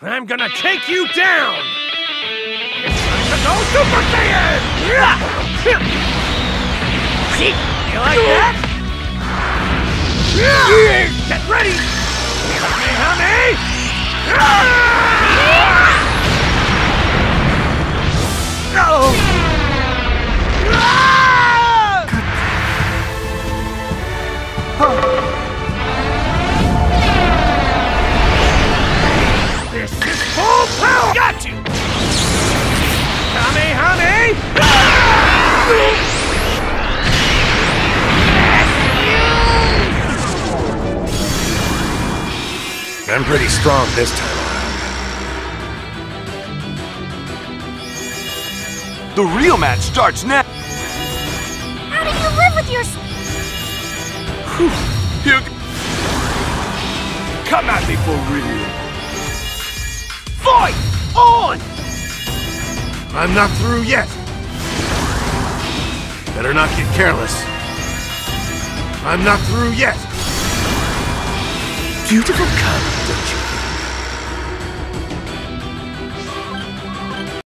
I'm gonna take you down! It's time to go Super Saiyan! See? You like that? Get ready! This I'm pretty strong this time around. The real match starts now. How do you live with your... You... Come at me for real. Fight! On! I'm not through yet. Better not get careless. I'm not through yet. Beautiful color, don't you